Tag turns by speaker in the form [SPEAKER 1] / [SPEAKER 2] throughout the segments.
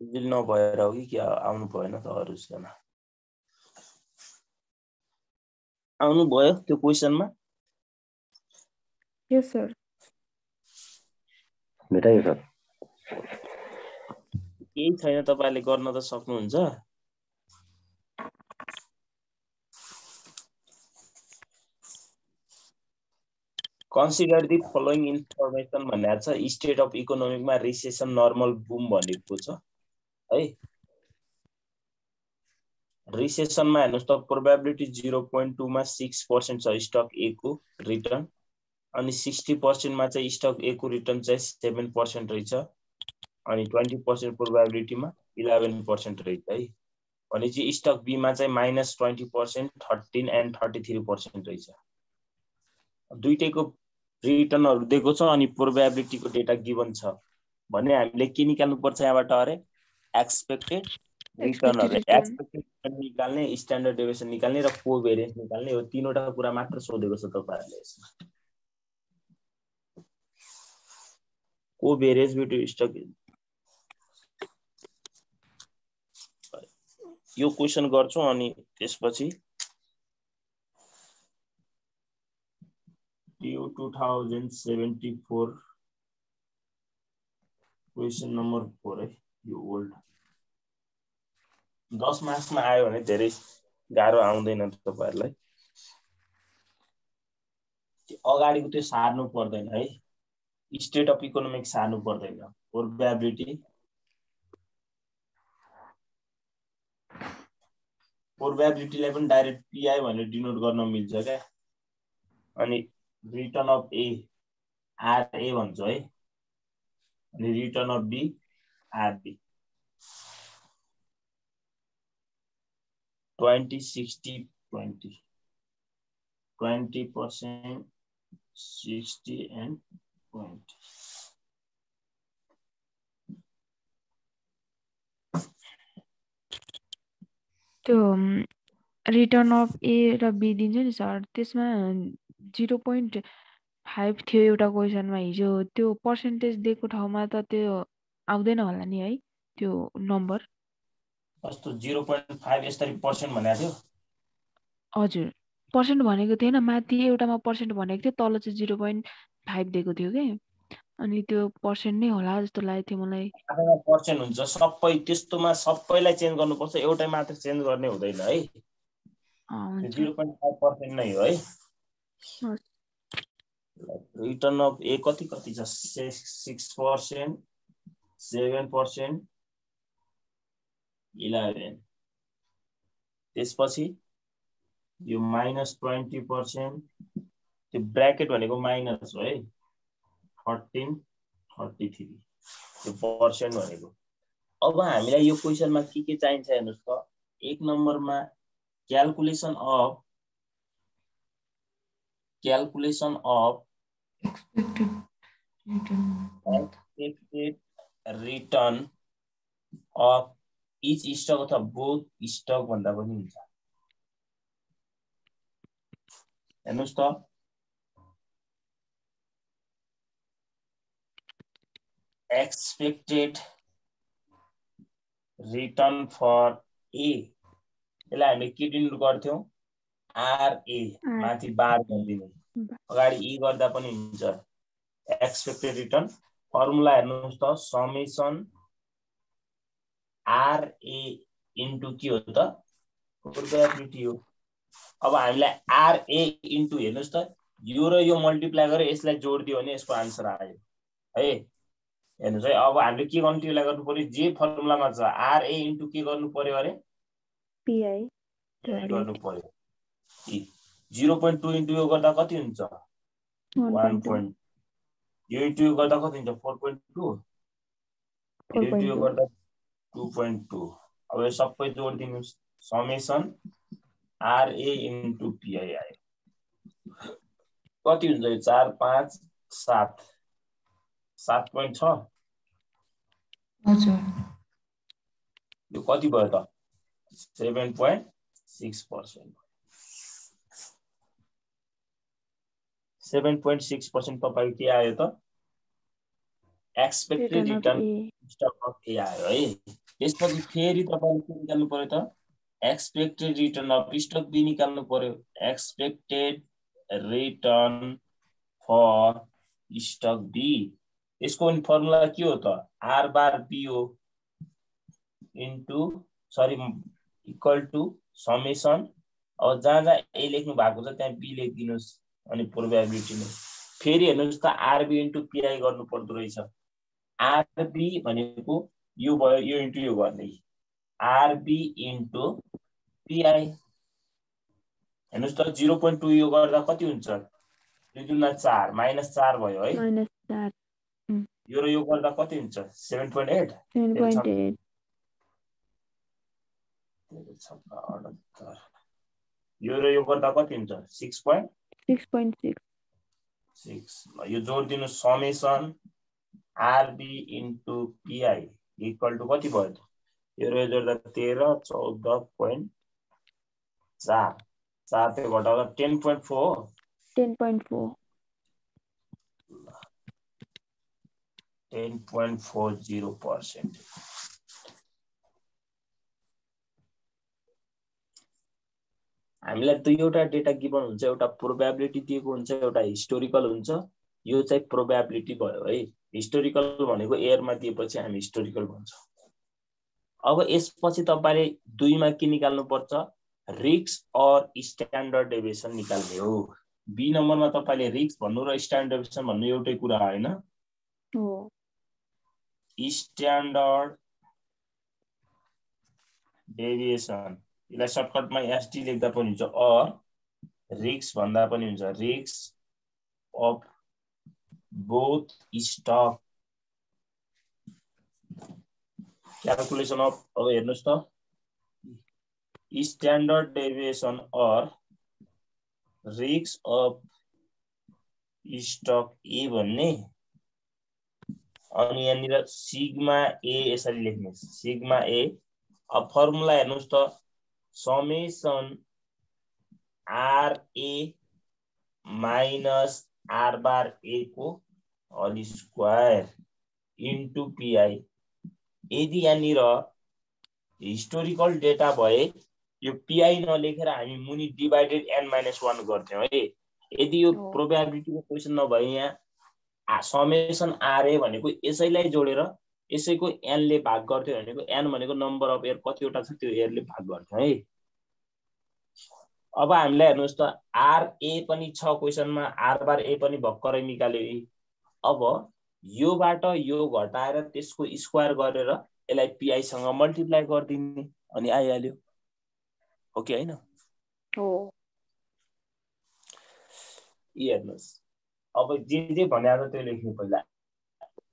[SPEAKER 1] नभएर हो कि क्या आउनु भएन त अरूजना आउनु भयो त्यो क्वेसनमा?
[SPEAKER 2] यस सर
[SPEAKER 3] भेटायो सर।
[SPEAKER 1] केही छैन तपाईँले गर्न त सक्नुहुन्छ। कन्सिडर दि फलोइङ इन्फर्मेसन भनेर छ। स्टेट अफ इकोनोमिकमा रिसेसन नर्मल बुम भनेको छ। है? रिसेसनमा हेर्नुहोस् त प्रोभाबिलिटी जिरो पोइन्ट टूमा सिक्स पर्सेन्ट छ स्टक ए को रिटर्न अनि सिक्सटी पर्सेन्टमा चाहिँ स्टक ए को रिटर्न चाहिँ सेभेन पर्सेन्ट रहेछ। अनि ट्वेन्टी पर्सेन्ट प्रोभाबिलिटीमा इलेभेन पर्सेन्ट रहेछ है। भनेपछि स्टक बीमा चाहिँ minus twenty percent thirteen and thirty three percent रहेछ। दुइटैको रिटर्नहरू दिएको छ अनि प्रोभाबिलिटीको डेटा गिभन छ। भने हामीले के निकाल्नुपर्छ यहाँबाट अरे एक्सपेक्टेड रिटर्नहरू एक्सपेक्टेड निकाल्ने स्ट्यान्डर्ड डेभिएसन निकाल्ने र को भेरिएन्स निकाल्ने हो तिनवटा कुरा मात्र सोधेको छ तपाईँहरूले यसमा। को भेरिएन्स बिटु स्टक यो क्वेसन गर्छौँ अनि त्यसपछि TU 2074 क्वेसन नम्बर फोर है यो ओल्ड दस मार्क्समा आयो भने धेरै गाह्रो आउँदैन तपाईँहरूलाई। अगाडिको त्यो सार्नु पर्दैन है। स्टेट अफ इकोनोमिक सार्नु पर्दैन। प्रोब्याबिलिटी प्रोब्याबिलिटीलाई पनि डाइरेक्ट पिआई भनेर डिनोट गर्न मिल्छ क्या। अनि रिटर्न अफ ए आरए भन्छ है। अनि return of B RB twenty sixty twenty twenty percent sixty and twenty
[SPEAKER 2] त्यो रिटर्न अफ ए र बी दिन्छ नि सर त्यसमा जिरो पोइन्ट फाइभ थियो एउटा क्वेसनमा हिजो। त्यो पर्सेन्टेज दिएको ठाउँमा त त्यो आउँदैन होला नि है त्यो नम्बर
[SPEAKER 1] कस्तो जिरो पोइन्ट फाइभ यसरी पर्सेन्ट भनेको थियो?
[SPEAKER 2] हजुर पर्सेन्ट भनेको थिएन माथि एउटामा पर्सेन्ट भनेको थियो तल चाहिँ जिरो पोइन्ट फाइभ दिएको थियो कि? अनि त्यो पर्सेन्ट नै होला जस्तो लागेको थियो मलाई।
[SPEAKER 1] पर्सेन्ट हुन्छ सबै त्यस्तोमा सबैलाई चेन्ज गर्नुपर्छ एउटै मात्र चेन्ज गर्ने हुँदैन है। जिरो पोइन्ट फाइभ पर्सेन्ट नै हो है। रिटर्न अफ ए कति कति छ? Six percent seven percent eleven. त्यसपछि यो माइनस ट्वेन्टी पर्सेन्ट त्यो ब्राकेट भनेको माइनस हो है थर्टिन थर्टी थ्री त्यो पर्सेन्ट भनेको। अब हामीलाई यो क्वेसनमा के के चाहिन्छ हेर्नुहोस् त। एक नम्बरमा calculation of calculation of
[SPEAKER 2] expected return.
[SPEAKER 1] expected each stock अथवा both stock भन्दा पनि हुन्छ। हेर्नुहोस् त। Expected return for A यसलाई हामीले के डिनोट गर्थ्यौँ? आरए माथि बार गरिदिनु। अगाडि इ गर्दा पनि हुन्छ। एक्सपेक्टेड रिटर्न फर्मुला हेर्नुहोस् त। समेसन आरए इन्टु के हो त? प्रोबेबिलिटी हो? अब हामीलाई आरए इन्टु हेर्नुहोस् त। यो र यो मल्टिप्लाई गरेर यसलाई जोडिदियो भने यसको आन्सर आयो। है? हेर्नुहोस् है अब हामीले के गर्नु त्यसलाई गर्नु पर्यो? जे फर्मुलामा छ आरए इन्टु के गर्नु पर्यो अरे? गर्नु पर्यो। जिरो पोइन्ट टू इन्टु यो गर्दा कति हुन्छ? वान पोइन्ट यो इन्टु यो गर्दा कति हुन्छ? फोर पोइन्ट टू इन्टु यो गर्दा टू पोइन्ट टू अब यो सबै जोडिदिनुहोस् समेसन आरए इन्टु पिआई आयो कति हुन्छ यो? चार पाँच सात। सात पोइन्ट छ? यो कति भयो त? Seven point six percent seven point six percent तपाईँको के आयो त? Expected return stock of A आयो है त्यसपछि फेरि तपाईँले के निकाल्नु पर्यो त expected return of stock B निकाल्नु पर्यो expected return for stock B यसको पनि फर्मुला के हो त आर बार बी हो into sorry equal to summation अब जहाँ जहाँ ए लेख्नु भएको छ त्यहाँ बी लेखिदिनुहोस् अनि प्रोबेबिलिटी नै फेरि हेर्नुहोस् त आरबी इन्टु पिआई गर्नु पर्दो रहेछ। आरबी भनेको यो भयो यो इन्टु यो गर्ने। आरबी इन्टु पिआई हेर्नुहोस् त जिरो पोइन्ट टू यो गर्दा कति हुन्छ? दुई दुईमा चार माइनस चार भयो है। यो र यो गर्दा कति हुन्छ? सेभेन पोइन्ट एट यो र यो गर्दा कति हुन्छ? Six point six point six six यो जोड दिनु summation. RB into PI equal to कति भयो त यो जोड्दा तेह्र चौध पोइन्ट चार चार त्यो घटाउँदा टेन पोइन्ट फोर हो ten point four ten point four zero percent हामीलाई दुईवटा डेटा गिभन हुन्छ एउटा प्रोबेबिलिटी दिएको हुन्छ एउटा हिस्टोरिकल हुन्छ। यो चाहिँ प्रोबेबिलिटी भयो है। हिस्टोरिकल भनेको एयरमा दिएपछि हामी हिस्टोरिकल भन्छौँ। अब यसपछि तपाईँले दुईमा के निकाल्नु पर्छ रिक्स अर स्ट्यान्डर्ड डेभिएसन निकाल्ने हो। बी नम्बरमा तपाईँले रिक्स भन्नु र स्ट्यान्डर्ड डेभिएसन भन्नु एउटै कुरा होइन। स्ट्यान्डर्ड डेभिएसन यसलाई सर्टकटमा एसटी लेख्दा पनि हुन्छ अर रिक्स भन्दा पनि हुन्छ। रिक्स of both stock calculation of अब हेर्नुहोस् त। स्ट्यान्डर्ड डेभिएसन अर रिक्स अफ स्टक ए भन्ने। अनि यहाँनिर सिग्मा ए यसरी लेख्ने। सिग्मा ए अब फर्मुला हेर्नुहोस् त। summation RA minus R bar A को होल स्क्वायर इन्टु पिआई यदि यहाँनिर हिस्टोरिकल डेटा भए यो पिआई नलेखेर हामी मुनि डिभाइडेड एन माइनस वान गर्थ्यौँ है। यदि यो प्रोबेबिलिटीको क्वेसन नभए यहाँ समेसन आरए भनेको यसैलाई जोडेर यसैको एनले भाग गर्थ्यो भनेको एन भनेको नम्बर अफ एयर कतिवटा छ त्यो एयरले भाग गर्थ्यो है। अब हामीलाई हेर्नुहोस् त आरए पनि छ क्वेसनमा आर बार ए पनि भर्खरै निकाल्यो अब योबाट यो घटाएर त्यसको स्क्वायर गरेर यसलाई पिआईसँग मल्टिप्लाई गरिदिने अनि आइहाल्यो। हो। कि होइन हेर्नुहोस्। अब जे जे भने त्यो लेख्नु पहिला।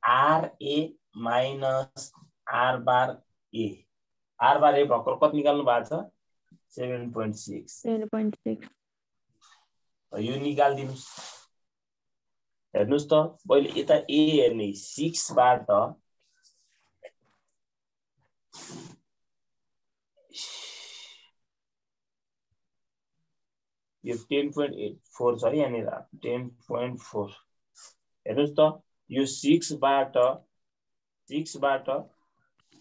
[SPEAKER 1] RA minus R bar A R bar A भर्खर कति निकाल्नु भएको छ? Seven point six seven point six यो निकालिदिनुहोस् हेर्नुहोस् त पहिले यता ए हेर्ने सिक्सबाट यो टेन पोइन्ट एट फोर छ है यहाँनिर टेन पोइन्ट फोर हेर्नुहोस् त यो सिक्सबाट सिक्सबाट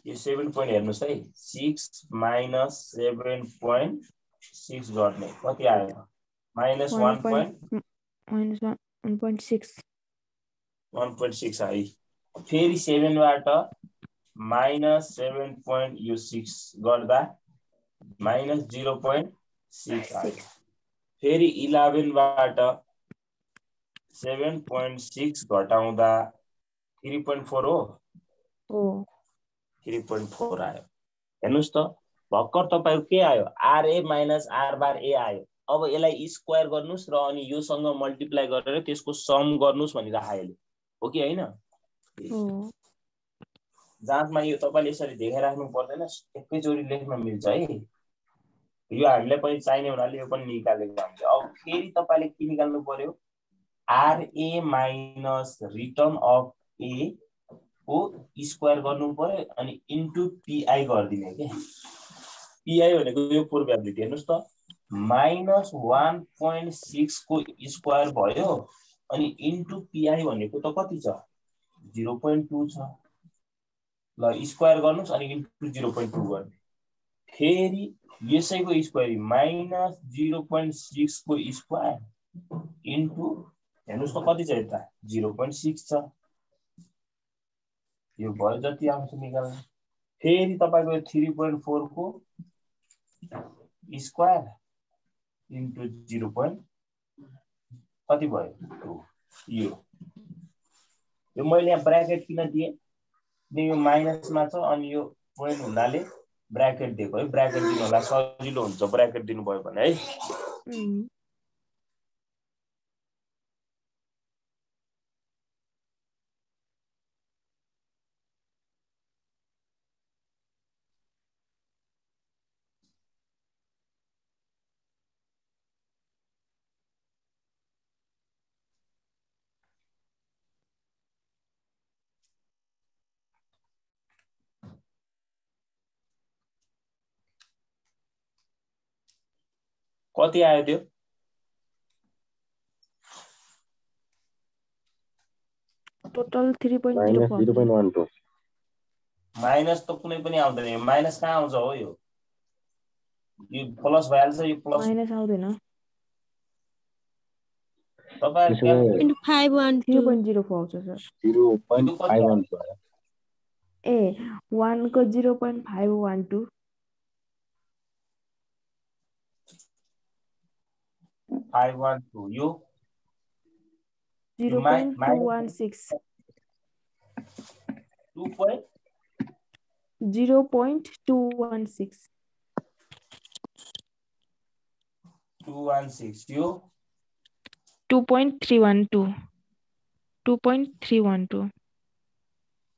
[SPEAKER 1] यो सेभेन पोइन्ट हेर्नुहोस् है six minus seven point six गर्ने कति आयो minus one point one point six one point six आयो फेरि सेभेनबाट माइनस सेभेन पोइन्ट यो सिक्स गर्दा माइनस जिरो पोइन्ट सिक्स आयो फेरि इलेभेनबाट सेभेन पोइन्ट सिक्स घटाउँदा थ्री पोइन्ट फोर हो थ्री पोइन्ट फोर आयो। हेर्नुहोस् त भर्खर तपाईँको के आयो? RA minus R bar A आयो। अब यसलाई स्क्वायर गर्नुहोस् र अनि योसँग मल्टिप्लाई गरेर त्यसको सम गर्नुहोस् भनेर आयो हो कि होइन? जाँचमा यो तपाईँले यसरी देखाइराख्नु पर्दैन। एकैचोटि लेख्न मिल्छ है। यो हामीलाई पनि चाहिने हुनाले यो पनि निकालेको हामीले अब फेरि तपाईँले के निकाल्नु पर्यो? RA minus return of A को स्क्वायर गर्नु पर्यो अनि इन्टु पिआई गरिदिने के? पिआई भनेको यो प्रोबेबिलिटी हेर्नुहोस् त। माइनस वान पोइन्ट सिक्सको स्क्वायर भयो अनि इन्टु पिआई भनेको त कति छ? जिरो पोइन्ट टू छ। ल स्क्वायर गर्नुहोस् अनि इन्टु जिरो पोइन्ट टू गर्ने। फेरि यसैको स्क्वायर माइनस जिरो पोइन्ट सिक्सको स्क्वायर इन्टु हेर्नुहोस् त कति छ यता? जिरो पोइन्ट सिक्स छ। यो भयो जति आउँछ निकाल्ने। फेरि तपाईँको थ्री पोइन्ट फोरको स्क्वायर इन्टु जिरो पोइन्ट कति भयो? यो यो मैले यहाँ ब्राकेट किन दिएँ? यो माइनसमा छ अनि यो पोइन्ट हुनाले ब्राकेट दिएको है। ब्राकेट दिनु होला सजिलो हुन्छ ब्राकेट दिनुभयो भने है। कति आयो त्यो?
[SPEAKER 2] टोटल थ्री पोइन्ट
[SPEAKER 1] माइनस त कुनै पनि आउँदैन। माइनस कहाँ आउँछ हो यो? यो प्लस भइहाल्छ यो प्लस
[SPEAKER 2] माइनस आउँदैन। ए वानको zero point five one two
[SPEAKER 1] I1 to you.
[SPEAKER 2] Zero point two one six.
[SPEAKER 1] Two point.
[SPEAKER 2] Zero point two one six.
[SPEAKER 1] Two one six you?
[SPEAKER 2] 2.312. 2.312.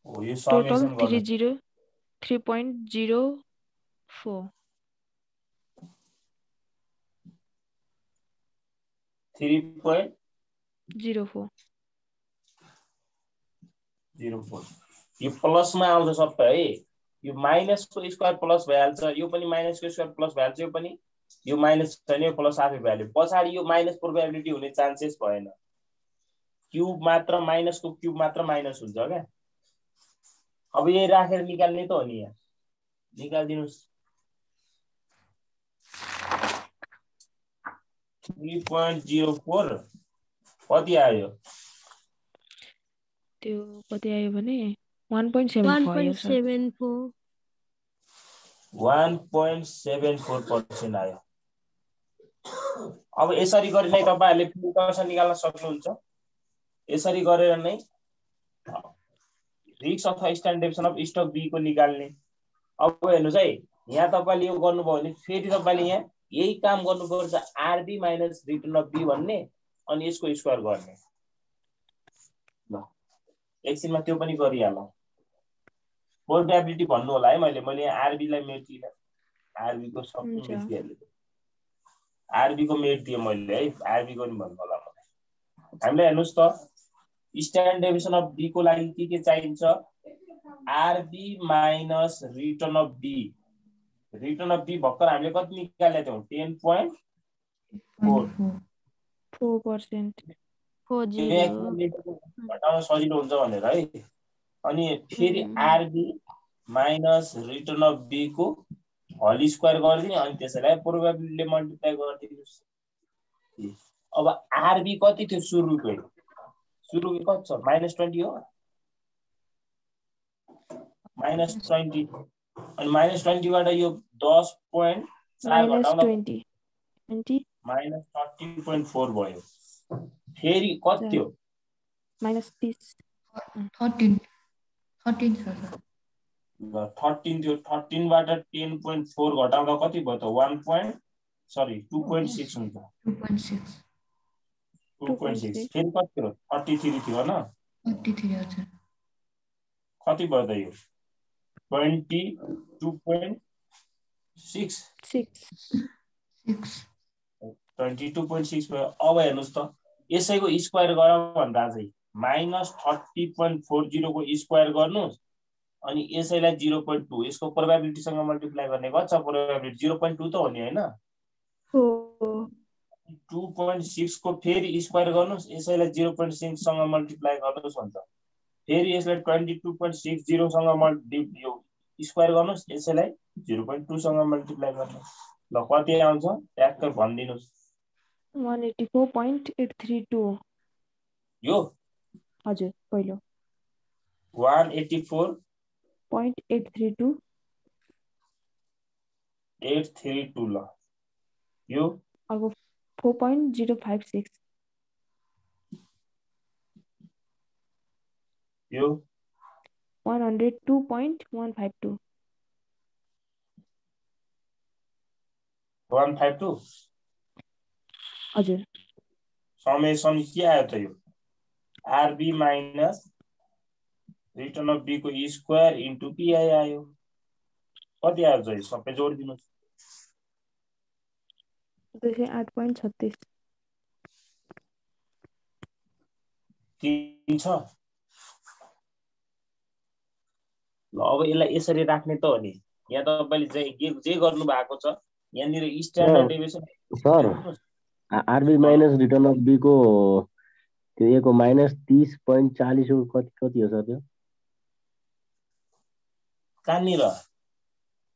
[SPEAKER 1] Oh, you
[SPEAKER 2] Total 30, 3.04.
[SPEAKER 1] Three point
[SPEAKER 2] zero four
[SPEAKER 1] zero four यो प्लसमा आउँछ सबै है। यो माइनसको square plus भइहाल्छ यो पनि माइनसको square plus भइहाल्छ यो पनि। यो माइनस छैन यो प्लस आफै भइहाल्यो। पछाडि यो माइनस प्रोबेबिलिटी हुने चान्सेस भएन। क्युब मात्र माइनसको क्युब मात्र माइनस हुन्छ क्या? अब यही राखेर निकाल्ने त हो नि यहाँ। निकालिदिनुहोस्। थ्री पोइन्ट जिरो फोर कति आयो?
[SPEAKER 2] त्यो कति आयो भने? One point seven four
[SPEAKER 1] one point seven four percent आयो। अब यसरी गरी नै तपाईँहरूले प्रिकसन निकाल्न सक्नुहुन्छ? यसरी गरेर नै रिक्स अथवा स्ट्यान्डेसन अफ स्टक बीको निकाल्ने। अब हेर्नुहोस् है यहाँ तपाईँले यो गर्नुभयो भने फेरि तपाईँले यहाँ यही काम गर्नुपर्छ RB minus return of B भन्ने अनि यसको स्क्वायर गर्ने। ल एकछिनमा त्यो पनि गरिहालौँ। प्रोबेबिलिटी भन्नु होला है मैले मैले आरबीलाई मेटिनँ आरबीको सबै मेटिहालेँ आरबीको मेट दिएँ मैले है आरबीको नि भन्नु होला मलाई। हामीलाई हेर्नुहोस् त स्ट्यान्ड डेभिसन अफ बीको लागि के के चाहिन्छ? RB minus return of B. Return of B भर्खर हामीले कति निकालेको थियौँ ten point four
[SPEAKER 2] four percent
[SPEAKER 1] घटाउन सजिलो हुन्छ भनेर है। अनि फेरि आरबी माइनस रिटर्न अफ बीको हल स्क्वायर गरिदिने अनि त्यसैलाई प्रोबेबिलिटीले मल्टिप्लाई गरिदिनुहोस्। अब आरबी कति थियो सुरुकै? सुरुकै कति छ? माइनस ट्वेन्टी हो। माइनस ट्वेन्टी अनि माइनस ट्वेन्टीबाट यो दस point minus thirteen point four भयो। फेरि कति थियो
[SPEAKER 2] माइनस तिस।
[SPEAKER 1] थर्टिन थर्टिन थियो थर्टिनबाट टेन पोइन्ट फोर घटाउँदा कति भयो त? One point sorry two point six हुन्छ। टु पोइन्ट सिक्स फेरि कति थियो थर्टी थ्री थियो होइन कति भयो त यो? Twenty two point six twenty two point six भयो। अब हेर्नुहोस् त। यसैको स्क्वायर गर भन्दा चाहिँ माइनस थर्टी पोइन्ट फोर जिरोको स्क्वायर गर्नुहोस् अनि यसैलाई जिरो पोइन्ट टू यसको प्रोबेबिलिटीसँग मल्टिप्लाई गर्ने कति छ प्रोबेबिलिटी जिरो पोइन्ट टू त हो नि होइन? टु पोइन्ट सिक्सको फेरि स्क्वायर गर्नुहोस्। यसैलाई जिरो पोइन्ट सिक्ससँग मल्टिप्लाई गर्नुहोस् भन्छ। फेरि यसलाई ट्वेन्टी टू पोइन्ट सिक्स जिरोसँग मल्टि यो स्क्वायर गर्नुहोस् यसैलाई जिरो पोइन्ट टूसँग मल्टिप्लाई गर्नुहोस्। ल कति आउँछ? ट्याक्कै भनिदिनुहोस्।
[SPEAKER 2] One eighty four point eight three two.
[SPEAKER 1] यो?
[SPEAKER 2] हजुर पहिलो।
[SPEAKER 1] One eighty four
[SPEAKER 2] point eight three two.
[SPEAKER 1] Eight three two ल। यो?
[SPEAKER 2] अर्को four point zero five six.
[SPEAKER 1] यो
[SPEAKER 2] one hundred two point one five two
[SPEAKER 1] one five two
[SPEAKER 2] हजुर।
[SPEAKER 1] Summation के आयो त यो? आरबी माइनस रिटर्न अफ बीको स्क्वायर इन्टु पिआई आयो कति आयो चाहिँ सबै जोडिदिनुहोस्।
[SPEAKER 2] दुई सय आठ पोइन्ट छत्तिस।
[SPEAKER 1] तिन छ। ल अब यसलाई यसरी राख्ने त हो नि। यहाँ तपाईँले जे जे गर्नु भएको छ यहाँनिर standard deviation
[SPEAKER 3] sir RB minus return of बीको त्यो एको माइनस तिस पोइन्ट चालिस हो कति कति हो सर त्यो?
[SPEAKER 1] कहाँनिर?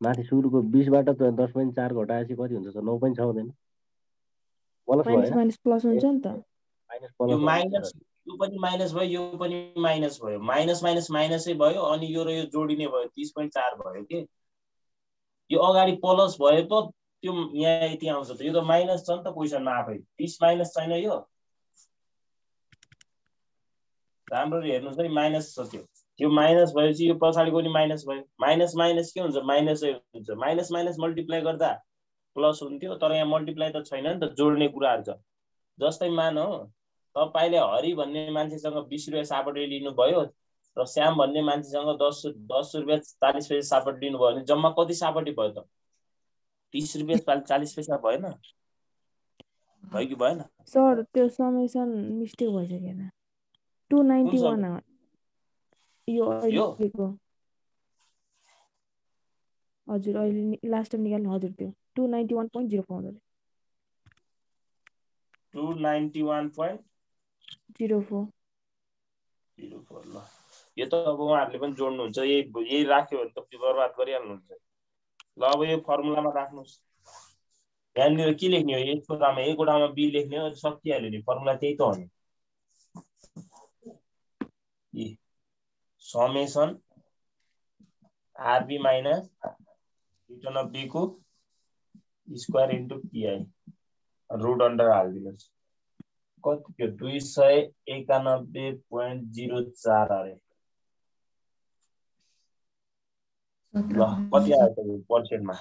[SPEAKER 3] माथि सुरुको बिसबाट त दस पोइन्ट चार घटाएपछि कति हुन्छ सर? नौ पोइन्ट छ हुँदैन। प्लस भयो
[SPEAKER 2] माइनस माइनस प्लस हुन्छ नि त।
[SPEAKER 3] माइनस
[SPEAKER 1] यो यो पनि माइनस भयो यो पनि माइनस भयो। माइनस माइनस माइनसै भयो अनि यो र यो जोडिने भयो तिस पोइन्ट चार भयो कि? यो अगाडि प्लस भयो त त्यो यहाँ यति आउँछ त। यो त माइनस छ नि त क्वेसनमा आफै। तिस माइनस छैन यो। राम्ररी हेर्नुहोस् है माइनस छ त्यो। त्यो माइनस भएपछि यो पछाडिको नि माइनस भयो। माइनस माइनस के हुन्छ? माइनसै हुन्छ। माइनस माइनस मल्टिप्लाई गर्दा प्लस हुन्थ्यो तर यहाँ मल्टिप्लाई त छैन नि त जोड्ने कुराहरू छ। जस्तै मान हो। तपाईँले हरि भन्ने मान्छेसँग बिस रुपियाँ सापट्टि लिनुभयो र श्याम भन्ने मान्छेसँग दस दस रुपियाँ चालिस पैसा सापट्टि लिनुभयो भने जम्मा कति सापट्टि भयो त? तिस रुपियाँ चालिस पैसा भएन? भयो कि भएन?
[SPEAKER 2] सर त्यो समेसन मिस्टेक भइसकेन। टु नाइन्टी वान यो हजुर अहिले लास्ट टाइम निकाल्नु हजुर त्यो two ninety one point zero four
[SPEAKER 1] two ninety one point यो त अब उहाँहरूले पनि जोड्नुहुन्छ। यही यही राख्यो भने त बर्बाद गरिहाल्नुहुन्छ। ल अब यो फर्मुलामा राख्नुहोस्। यहाँनिर के लेख्ने हो? यसको ठाउँमा एकको ठाउँमा बी लेख्ने हो? सकिहाल्यो नि। फर्मुला त्यही त हो नि। Summation RB minus return of बीको square into PI root under हालिदिनुहोस्। कति थियो? दुई सय एकानब्बे पोइन्ट जिरो चार अरे। ल कति आयो त पर्सेन्टमा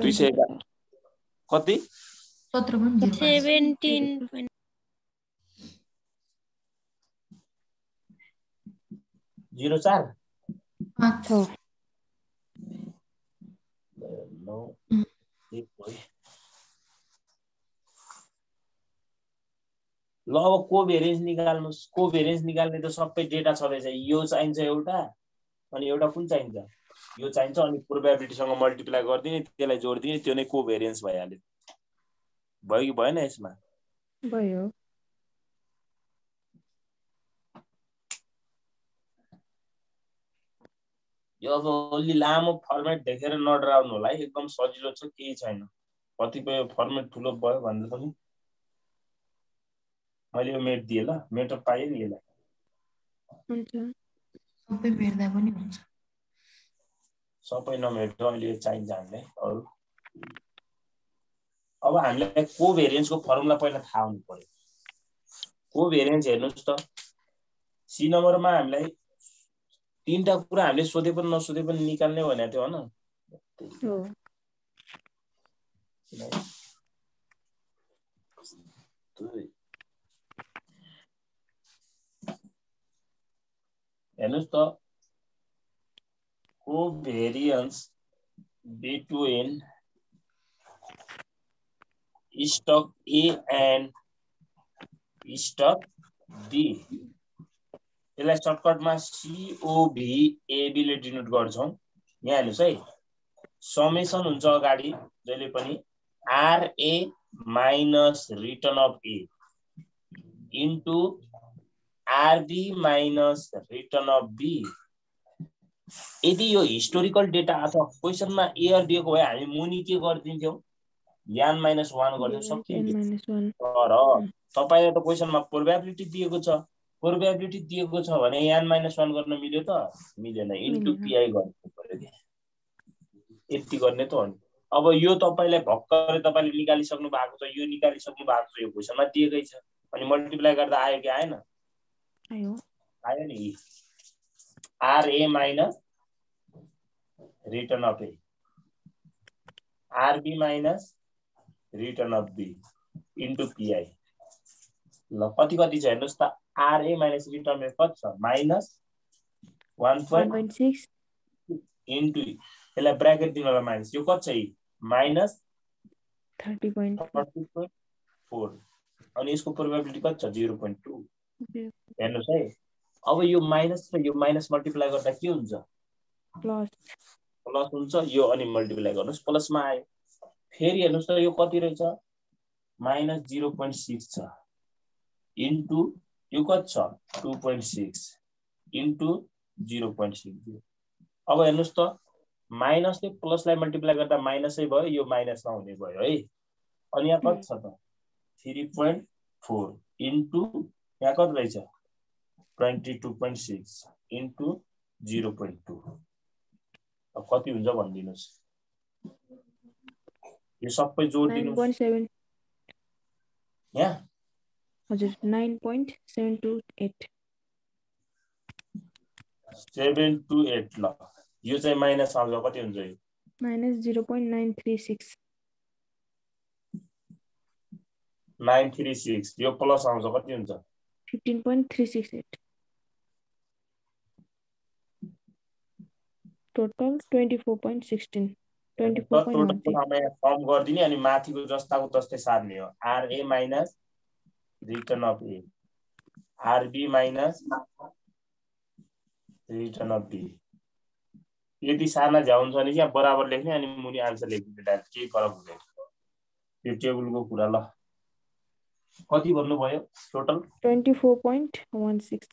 [SPEAKER 1] दुई सय कति? जिरो चार? नौ एक भयो ल अब को भेरिएन्स निकाल्नुहोस् को भेरिएन्स निकाल्ने त सबै डेटा छँदैछ यो चाहिन्छ एउटा अनि एउटा कुन चाहिन्छ? यो चाहिन्छ अनि प्रोबेबिलिटीसँग मल्टिप्लाई गरिदिने त्यसलाई जोडिदिने त्यो नै को भेरिएन्स भइहाल्यो। भयो कि भएन यसमा?
[SPEAKER 2] भयो।
[SPEAKER 1] यो अब अलि लामो फर्मेट देखेर नडराउनु होला है। एकदम सजिलो छ केही छैन। कतिपय फर्मेट ठुलो भयो भन्दा पनि मैले यो मेट दिएँ ल। मेटर पाएँ नि यसलाई।
[SPEAKER 2] हुन्छ।
[SPEAKER 4] सबै भेट्दा पनि हुन्छ।
[SPEAKER 1] सबै नमेट्छ अहिले यो चाहिन्छ हामीलाई अरू। अब हामीलाई को भेरिएन्सको फर्मुला पहिला थाहा हुनु पर्यो को भेरिएन्स हेर्नुहोस् त। सी नम्बरमा हामीलाई तिनवटा कुरा हामीले सोधे पनि नसोधे पनि निकाल्ने भनेको थियो होइन।
[SPEAKER 2] हो।
[SPEAKER 1] हेर्नुहोस् त covariance between stock A and stock B यसलाई सर्टकटमा सिओभिएबीले डिनोट गर्छौँ। यहाँ हेर्नुहोस् है। समेसन हुन्छ अगाडि जहिले पनि RA minus return of A into RB minus return of B यदि यो हिस्टोरिकल डेटा अथवा क्वेसनमा एयर दिएको भए हामी मुनि के गरिदिन्थ्यौँ? यान माइनस वान गरिदिउँ सकिन्थ्यो. तर तपाईँलाई त क्वेसनमा प्रोबेबिलिटी दिएको छ। प्रोबेबिलिटी दिएको छ भने यान माइनस वान गर्न मिल्यो त? मिलेन। इन्टु। पिआई गर्नु पर्यो कि यति गर्ने त हो नि। अब यो तपाईँलाई भर्खरै तपाईँले निकालिसक्नु भएको छ यो निकालिसक्नु भएको छ यो क्वेसनमा दिएकै छ। अनि मल्टिप्लाई गर्दा आयो कि आएन।
[SPEAKER 2] आयो
[SPEAKER 1] आयो नि RA minus return of A RB minus return of B into PI ल कति कति छ हेर्नुहोस् त। आरए माइनस रिटर्न अफ कति छ? Minus one point
[SPEAKER 2] six
[SPEAKER 1] into यसलाई ब्राकेट दिनु होला माइनस यो कति छ माइनस
[SPEAKER 2] थर्टी पोइन्ट
[SPEAKER 1] फोर अनि यसको प्रोबेबिलिटी कति छ? जिरो पोइन्ट टू हेर्नुहोस् है। अब यो माइनस र यो माइनस मल्टिप्लाई गर्दा के हुन्छ?
[SPEAKER 2] प्लस।
[SPEAKER 1] प्लस हुन्छ यो अनि मल्टिप्लाई गर्नुहोस्। प्लसमा आयो। फेरि हेर्नुहोस् त यो कति रहेछ? माइनस जिरो पोइन्ट सिक्स छ। इन्टु यो कति छ? Two point six. Into zero point six अब हेर्नुहोस् त माइनसले प्लसलाई मल्टिप्लाई गर्दा माइनसै भयो यो माइनसमा हुने भयो है। अनि यहाँ कति छ त? Three point four. इन्टु यहाँ कति रहेछ? Twenty two point six into zero point two. अब कति हुन्छ भनिदिनुहोस्। यो सबै जोडिदिनु यहाँ?
[SPEAKER 2] हजुर nine point seven two eight.
[SPEAKER 1] Seven two eight ल। यो चाहिँ माइनस आउँछ कति हुन्छ यो?
[SPEAKER 2] Minus zero point nine three six.
[SPEAKER 1] Nine three six. यो प्लस आउँछ कति हुन्छ?
[SPEAKER 2] Fifteen point three six eight total twenty four point sixteen twenty four point one
[SPEAKER 1] total समय कम गरिदिने अनि माथिको जस्ताको तस्तै सार्ने हो। RA minus return of A RB minus return of B यदि साना झ्याउ हुन्छ भने चाहिँ बराबर लेख्ने अनि मुनि आन्सर लेखिदिने डाइरेक्ट केही फरक हुँदैन। यो टेबलको कुरा ल। कति भन्नुभयो total
[SPEAKER 2] twenty four point one six.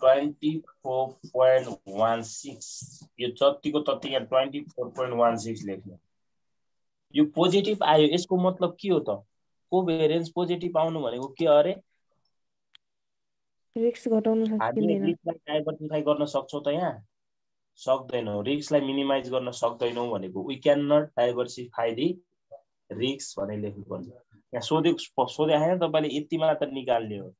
[SPEAKER 1] Twenty four point one six. यो जतिको तति यहाँ twenty four point one six लेख्ने यो पोजिटिभ आयो यसको मतलब के हो त? को भेरिएन्स पोजिटिभ आउनु भनेको के अरे?
[SPEAKER 2] रिक्स घटाउन सकिँदैन
[SPEAKER 1] डाइभर्सिफाई गर्न सक्छौँ त यहाँ। सक्दैनौँ। रिक्सलाई मिनिमाइज गर्न सक्दैनौँ भनेको we can not diversify the रिक्स भनेर लेख्नुपर्छ। यहाँ सोधेको सोधे आएन तपाईँले यति मात्र निकाल्ने हो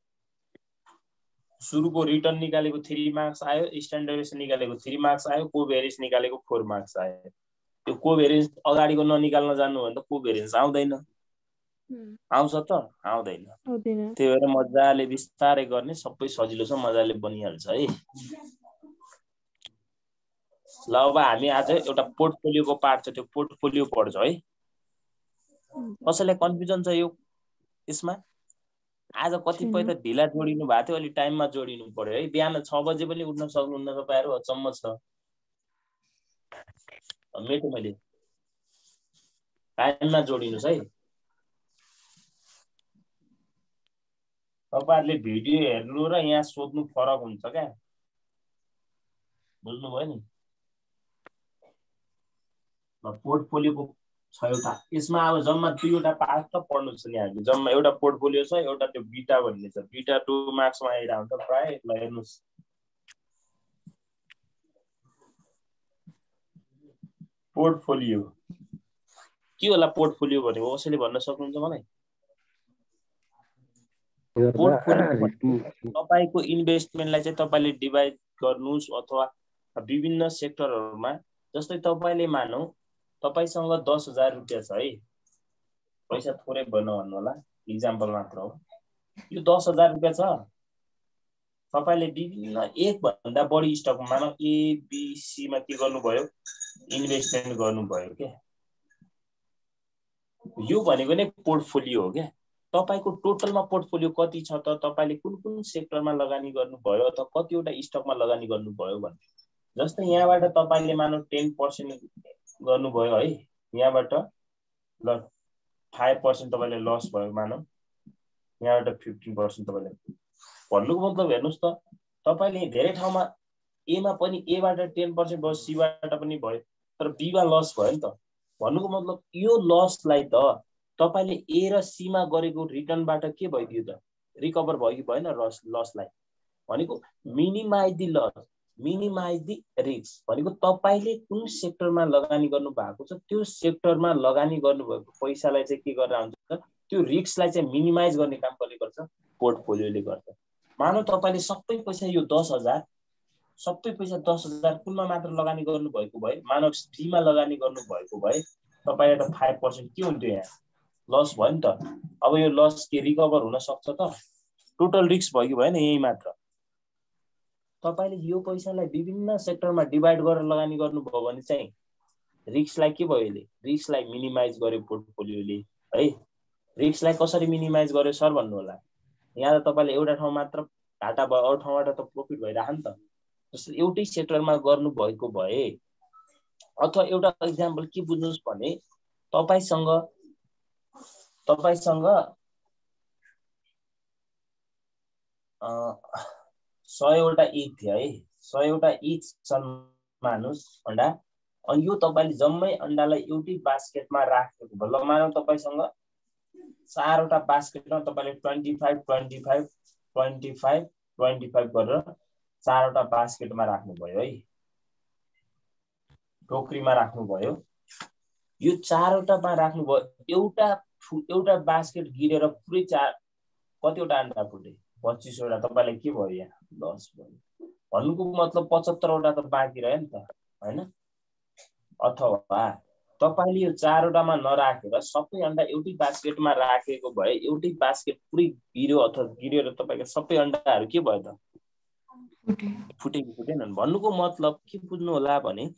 [SPEAKER 1] सुरुको रिटर्न निकालेको थ्री मार्क्स आयो स्ट्यान्डर्डेसन निकालेको थ्री मार्क्स आयो को भेरिएन्स निकालेको फोर मार्क्स आयो। त्यो को भेरिएन्स अगाडिको ननिकाल्न जानु भने त को भेरिएन्स आउँदैन। आउँछ त? आउँदैन।
[SPEAKER 2] आउँदैन।
[SPEAKER 1] त्यही भएर मजाले बिस्तारै गर्ने सबै सजिलो छ मजाले बनिहाल्छ है। ल अब हामी आज एउटा पोर्टफोलियोको पार्ट छ त्यो पोर्टफोलियो पढ्छौँ है। कसैलाई कन्फ्युजन छ यो यसमा? आज कतिपय त ढिला जोडिनु भएको थियो अलिक टाइममा जोडिनु पर्यो। है बिहान छ बजे पनि उठ्न सक्नुहुन्न तपाईँहरू अचम्म छ। मेटो मैले टाइममा जोडिनुहोस् है। तपाईँहरूले भिडियो हेर्नु र यहाँ सोध्नु फरक हुन्छ क्या। बुझ्नुभयो नि? पोर्टफोलियोको छ एउटा। यसमा अब जम्मा दुईवटा पार्ट त पढ्नु छ नि हामीले जम्मा एउटा पोर्टफोलियो छ एउटा त्यो बिटा भन्ने छ। बिटा टु मार्क्समा आइरहेको हुन्छ प्रायः। ल हेर्नुहोस्। पोर्टफोलियो। के होला पोर्टफोलियो भनेको कसैले भन्न सक्नुहुन्छ मलाई? तपाईँको इन्भेस्टमेन्टलाई चाहिँ तपाईँले डिभाइड गर्नुहोस् अथवा विभिन्न सेक्टरहरूमा जस्तै तपाईँले मानौ तपाईँसँग दस हजार रुपियाँ छ है। पैसा थोरै भएन भन्नु होला इक्जाम्पल मात्र हो। यो दस हजार रुपियाँ छ। तपाईँले विभिन्न एकभन्दा बढी स्टक मानौ एबिसीमा के गर्नुभयो? इन्भेस्टमेन्ट गर्नुभयो क्या? यो भनेको नै पोर्टफोलियो हो क्या? तपाईँको टोटलमा पोर्टफोलियो कति छ त? तपाईँले कुन कुन सेक्टरमा लगानी गर्नुभयो अथवा कतिवटा स्टकमा लगानी गर्नुभयो भन्ने। जस्तै यहाँबाट तपाईँले मानौ टेन पर्सेन्ट गर्नुभयो है। यहाँबाट ल फाइभ पर्सेन्ट तपाईँले लस भयो मानौ यहाँबाट फिफ्टिन पर्सेन्ट तपाईँले भन्नुको मतलब हेर्नुहोस् त तपाईँले धेरै ठाउँमा एमा पनि एबाट टेन पर्सेन्ट भयो सीबाट पनि भयो तर बीमा लस भयो नि त। भन्नुको मतलब यो लसलाई त तपाईँले ए र सीमा गरेको रिटर्नबाट के भइदियो त? रिकभर भयो कि भएन रस लसलाई भनेको minimize the loss minimize the risk भनेको तपाईँले कुन सेक्टरमा लगानी गर्नु भएको छ त्यो सेक्टरमा लगानी गर्नुभएको पैसालाई चाहिँ के गरेर हुन्छ त्यो रिस्कलाई चाहिँ मिनिमाइज गर्ने काम कसले गर्छ? पोर्टफोलियोले गर्छ। मानव तपाईँले सबै पैसा यो दस हजार सबै पैसा दस हजार कुनमा मात्र लगानी गर्नुभएको भए मानव फ्रीमा लगानी गर्नुभएको भए तपाईँलाई त फाइभ पर्सेन्ट के हुन्थ्यो यहाँ? लस भयो नि त। अब यो लस के रिकभर हुन सक्छ त? टोटल रिस्क भयो कि भएन यही मात्र। तपाईँले यो पैसालाई विभिन्न सेक्टरमा डिभाइड गरेर लगानी गर्नुभयो भने चाहिँ रिक्सलाई के भयो यसले? रिक्सलाई मिनिमाइज गर्यो पोर्टफोलियोले है? रिक्सलाई कसरी मिनिमाइज गर्यो सर भन्नु होला यहाँ त तपाईँले एउटा ठाउँ मात्र घाटा भयो अरू ठाउँबाट त प्रोफिट भइरह नि त। जस्तो एउटै सेक्टरमा गर्नुभएको भए अथवा एउटा इक्जाम्पल के बुझ्नुहोस् भने तपाईँसँग तपाईँसँग सयवटा इच थियो है। सयवटा इच छन् मानुस अन्डा। अनि यो तपाईँले जम्मै अन्डालाई एउटै बास्केटमा राखेको भयो। ल मानौ तपाईँसँग चारवटा बास्केटमा तपाईँले twenty five twenty five twenty five twenty five गरेर चारवटा बास्केटमा राख्नुभयो है। टोकरीमा राख्नुभयो। यो चारवटामा राख्नुभयो। एउटा एउटा बास्केट गिरेर पुरै चार कतिवटा अन्डा फुटे? पच्चिसवटा। तपाईँलाई के भयो यहाँ? दस भयो। भन्नुको मतलब पचहत्तरवटा त बाँकी रह्यो नि त होइन? अथवा तपाईँले यो चारवटामा नराखेर सबै अन्डा एउटै बास्केटमा राखेको भए एउटै बास्केट पुरै गिर्यो अथवा गिर्यो र तपाईँको सबै अन्डाहरू के भयो त? फुटेको फुटेन भन्नुको मतलब के बुझ्नु होला भने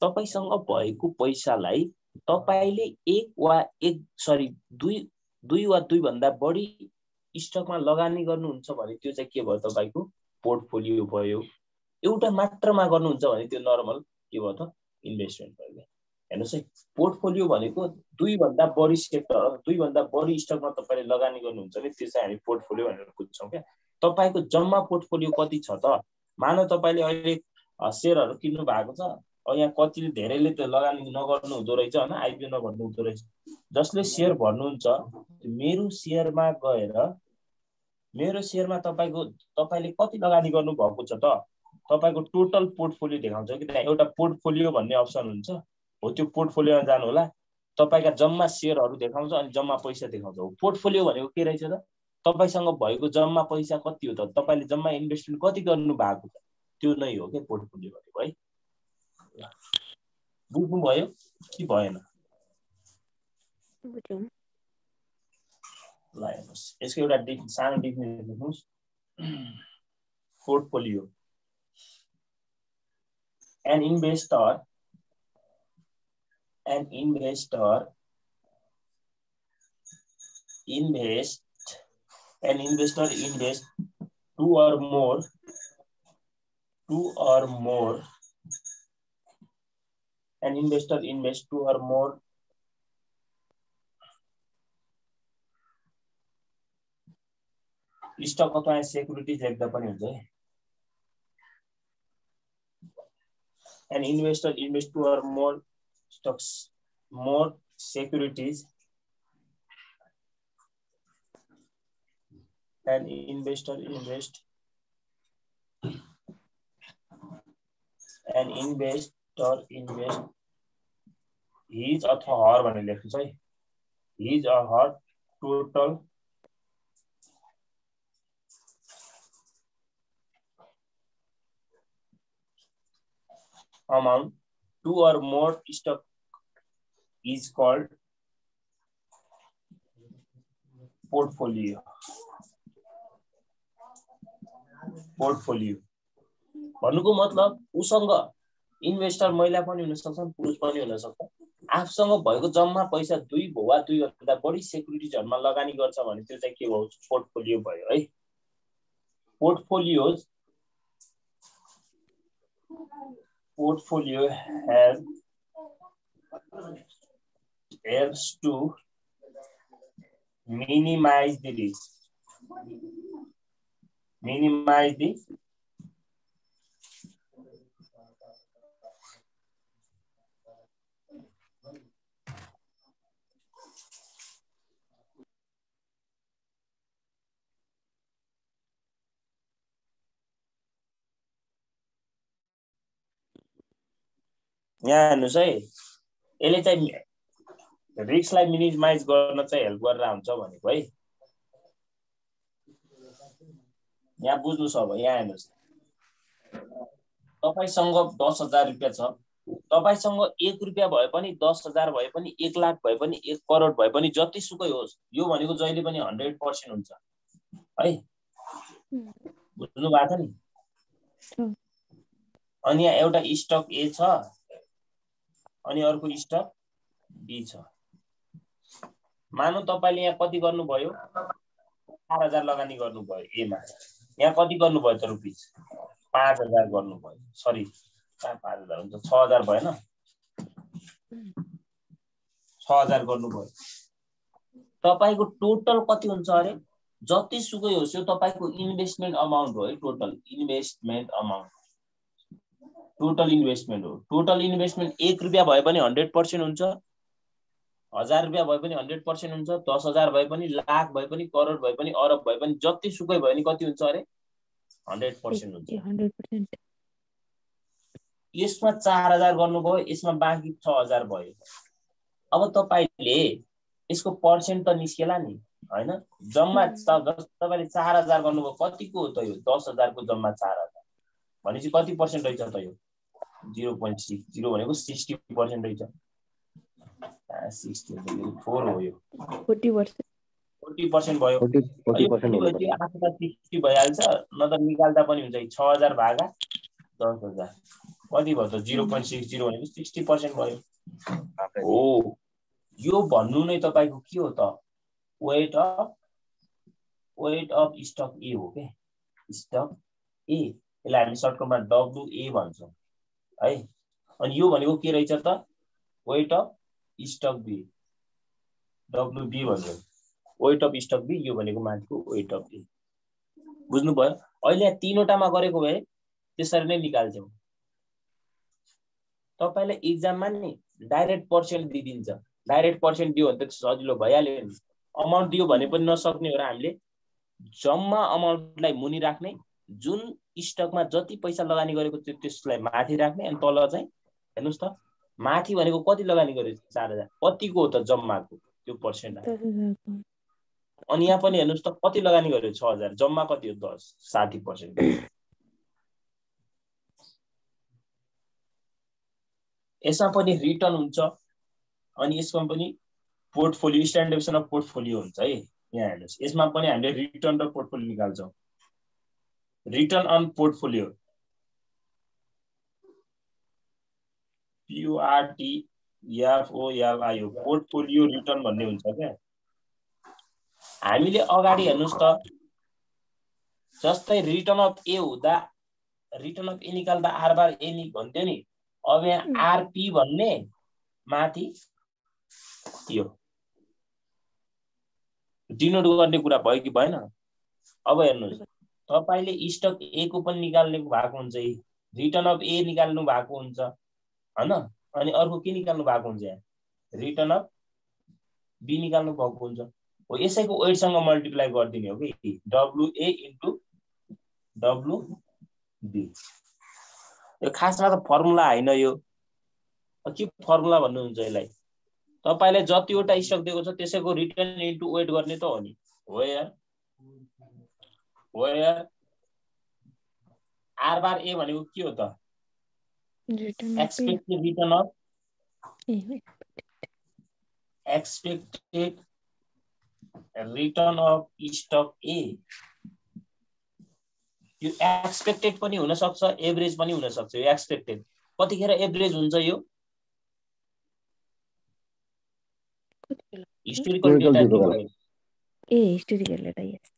[SPEAKER 1] तपाईँसँग भएको पैसालाई तपाईँले एक वा एक सरी दुई दुई वा दुईभन्दा बढी स्टकमा लगानी गर्नुहुन्छ भने त्यो चाहिँ के भयो तपाईँको? पोर्टफोलियो भयो एउटा मात्रमा गर्नुहुन्छ भने त्यो नर्मल के भयो त? इन्भेस्टमेन्ट भयो। हेर्नुहोस् है पोर्टफोलियो भनेको दुईभन्दा बढी सेक्टर दुईभन्दा बढी स्टकमा तपाईँले लगानी गर्नुहुन्छ भने त्यो चाहिँ हामी पोर्टफोलियो भनेर बुझ्छौँ क्या। तपाईँको जम्मा पोर्टफोलियो कति छ त? मानव तपाईँले अहिले सेयरहरू किन्नु भएको छ। यहाँ कतिले धेरैले त लगानी नगर्नु हुँदो रहेछ होइन? आइपिओ नभर्नु हुँदो रहेछ। जसले सेयर भर्नुहुन्छ मेरो सेयरमा गएर मेरो सेयरमा तपाईँको तपाईँले कति लगानी गर्नुभएको छ त? तपाईँको टोटल पोर्टफोलियो देखाउँछ कि त्यहाँ एउटा पोर्टफोलियो भन्ने अप्सन हुन्छ। हो त्यो पोर्टफोलियोमा जानु होला तपाईँका जम्मा सेयरहरू देखाउँछ अनि जम्मा पैसा देखाउँछ। हो पोर्टफोलियो भनेको के रहेछ त? तपाईँसँग भएको जम्मा पैसा कति हो त? तपाईँले जम्मा इन्भेस्टमेन्ट कति गर्नु भएको छ? त्यो नै हो क्या पोर्टफोलियो भनेको है? बुझ्नुभयो कि भएन? ल हेर्नुहोस् यसको एउटा डिफ सानो डिफिनेसन लेख्नुहोस् portfolio an investor an investor invest an investor invest two or more two or more an investor invest two or more stock अथवा सेक्युरिटिज लेख्दा पनि हुन्छ है an investor invest two or more stocks, more securities. An investor invest an investor invest his अथवा her भनेर लेख्नु छ है his or her total among two or more stock is called portfolio. Portfolio भन्नुको मतलब उसँग इन्भेस्टर महिला पनि हुन सक्छन् पुरुष पनि हुन सक्छ आफूसँग भएको जम्मा पैसा दुई वा दुईभन्दा बढी सेक्युरिटिजहरूमा लगानी गर्छ भने त्यो चाहिँ के भयो? पोर्टफोलियो भयो है। Portfolios portfolio has helps to minimize the risk. Minimize the यहाँ हेर्नुहोस् है। यसले चाहिँ रिक्सलाई मिनिमाइज गर्न चाहिँ हेल्प गरेर हुन्छ भनेको है। यहाँ बुझ्नुहोस् अब यहाँ हेर्नुहोस्। तपाईँसँग दस हजार रुपियाँ छ। तपाईँसँग एक रुपियाँ भए पनि दस हजार भए पनि एक लाख भए पनि एक करोड भए पनि जतिसुकै होस् यो भनेको जहिले पनि हन्ड्रेड पर्सेन्ट हुन्छ। है? बुझ्नु भएको छ नि? अनि यहाँ एउटा स्टक ए छ। अनि अर्को स्टक बी छ। मानौ तपाईँले यहाँ कति गर्नुभयो? चार हजार लगानी गर्नुभयो एमा यहाँ कति गर्नुभयो त रुपिस? पाँच हजार गर्नुभयो सरी पाँच हजार हुन्छ छ हजार भएन। छ हजार गर्नुभयो। तपाईँको टोटल कति हुन्छ अरे? जतिसुकै होस् यो तपाईँको इन्भेस्टमेन्ट अमाउन्ट हो है total investment amount total investment हो। टोटल इन्भेस्टमेन्ट एक रुपियाँ भए पनि हन्ड्रेड पर्सेन्ट हुन्छ। हजार रुपियाँ भए पनि हन्ड्रेड पर्सेन्ट हुन्छ। दस हजार भए पनि लाख भए पनि करोड भए पनि अरब भए पनि जति सुकै भयो भने कति हुन्छ अरे? हन्ड्रेड पर्सेन्ट हुन्छ। यसमा चार हजार गर्नुभयो यसमा बाँकी छ हजार भयो। अब तपाईँले यसको पर्सेन्ट त निस्केला नि होइन? जम्मा तपाईँले चार हजार गर्नुभयो कतिको त यो? दस हजारको जम्मा चार हजार। भनेपछि कति पर्सेन्ट रहेछ त यो? जिरो पोइन्ट सिक्स जिरो भनेको सिक्सटी पर्सेन्ट रहेछ सिक्सटी फोर हो यो
[SPEAKER 2] फोर्टी पर्सेन्ट
[SPEAKER 1] फोर्टी भयो सिक्सटी भइहाल्छ न त निकाल्दा पनि हुन्छ। छ हजार भागा दस हजार। कति भयो त? जिरो पोइन्ट सिक्स जिरो भनेको सिक्सटी पर्सेन्ट भयो। हो यो भन्नु नै तपाईँको के हो त? Weight of weight of stock A हो क्या स्टक ए यसलाई हामी सर्टकटमा डब्लुए भन्छौँ। है? अनि यो भनेको के रहेछ त? Weight of stock B WB भन्छौँ वेट अफ स्टक बी यो भनेको माथिको वेट अफ ए बुझ्नुभयो? अहिले यहाँ तिनवटामा गरेको भए त्यसरी नै निकाल्छौँ। तपाईँलाई इक्जाममा नि डाइरेक्ट पर्सेन्ट दिइदिन्छ डाइरेक्ट पर्सेन्ट दियो भने त सजिलो भइहाल्यो नि। अमाउन्ट दियो भने पनि नसक्ने हो र हामीले जम्मा अमाउन्टलाई मुनि राख्ने जुन स्टकमा जति पैसा लगानी गरेको थियो त्यसलाई माथि राख्ने अनि तल चाहिँ हेर्नुहोस् त माथि भनेको कति लगानी गरेको चार हजार। कतिको हो त जम्माको त्यो पर्सेन्ट अनि यहाँ पनि हेर्नुहोस् त कति लगानी गर्यो छ हजार? जम्मा कति हो दस साठी पर्सेन्ट यसमा पनि रिटर्न हुन्छ। अनि यसमा पनि पोर्टफोलियो स्ट्यान्डर्डेसन अफ पोर्टफोलियो हुन्छ है। यहाँ हेर्नुहोस्। यसमा पनि हामीले रिटर्न र पोर्टफोलियो निकाल्छौँ। Return on portfolio PURTFOLIO portfolio return भन्ने हुन्छ क्या। हामीले अगाडि हेर्नुहोस् त। जस्तै रिटर्न अफ ए हुँदा रिटर्न अफ ए निकाल्दा आरबार ए नि भन्थ्यो नि अब यहाँ आरपी भन्ने माथि यो। डिनोट गर्ने कुरा भयो कि भएन? अब हेर्नुहोस्। तपाईँले स्टक ए को पनि निकाल्ने भएको हुन्छ रिटर्न अफ ए निकाल्नु भएको हुन्छ होइन? अनि अर्को के निकाल्नु भएको हुन्छ यहाँ? रिटर्न अफ बी निकाल्नु भएको हुन्छ। हो यसैको वेटसँग मल्टिप्लाई गरिदिने हो कि? डब्लुए इन्टु डब्लु बी यो खासमा त फर्मुला होइन यो। के फर्मुला भन्नुहुन्छ यसलाई? तपाईँलाई जतिवटा स्टक दिएको छ त्यसैको रिटर्न इन्टु वेट गर्ने त हो नि। हो यार। हो यार आर बार ए भनेको के हो त? Expected return of expected return of stock A यो एक्सपेक्टेड पनि हुनसक्छ एभरेज पनि हुनसक्छ यो एक्सपेक्टेड कतिखेर एभरेज हुन्छ यो? Historical data
[SPEAKER 2] A historical data यस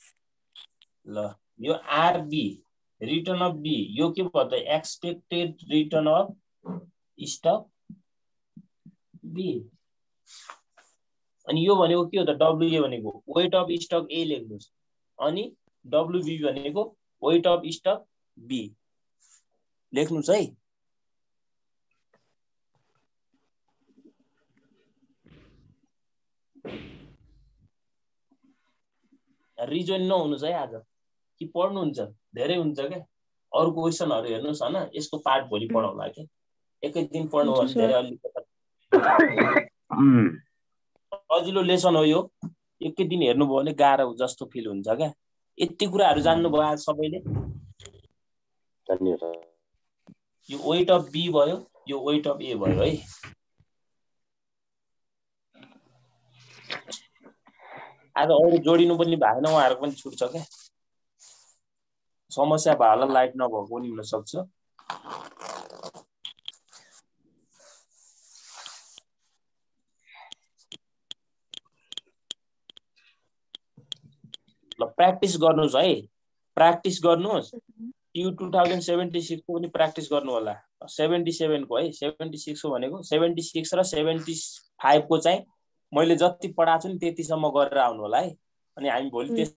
[SPEAKER 1] ल यो आरबी रिटर्न अफ बी यो के भयो त? Expected return of stock B अनि यो भनेको के हो त? डब्लुए भनेको वेट अफ स्टक ए लेख्नुहोस्। अनि डब्लुबी भनेको वेट अफ स्टक बी लेख्नुहोस् है। रिजोइन नहुनुहोस् है आज। कि पढ्नुहुन्छ धेरै हुन्छ क्या? अरू क्वेसनहरू हेर्नुहोस् होइन यसको पार्ट भोलि पढाउला क्या? एकै दिन पढ्नु हो भने धेरै अलिक सजिलो लेसन हो यो। एकै दिन हेर्नुभयो भने गाह्रो जस्तो फिल हुन्छ क्या? यति कुराहरू जान्नुभयो आज सबैले?
[SPEAKER 3] धन्यवाद।
[SPEAKER 1] यो वेट अफ बी भयो यो वेट अफ ए भयो है। आज अरू जोडिनु पनि भएन उहाँहरूको पनि छुट्छ क्या? समस्या भयो होला लाइट नभएको पनि हुनसक्छ ल प्र्याक्टिस गर्नुहोस् है। प्र्याक्टिस गर्नुहोस्। ट्यु टु थाउजन्ड सेभेन्टी सिक्सको पनि प्र्याक्टिस गर्नु होला। सेभेन्टी सेभेनको है सेभेन्टी सिक्सको भनेको। सेभेन्टी सिक्स र सेभेन्टी फाइभको चाहिँ मैले जति पढाएको छु नि त्यतिसम्म गरेर आउनु होला है। अनि हामी भोलि त्यस